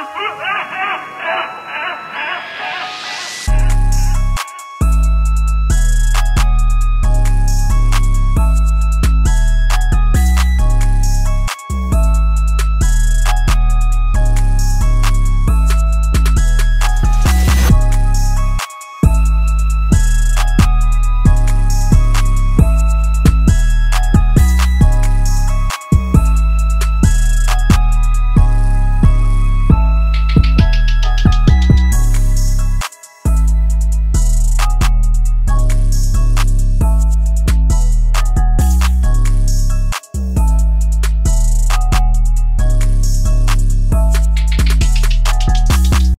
Ha ha ha!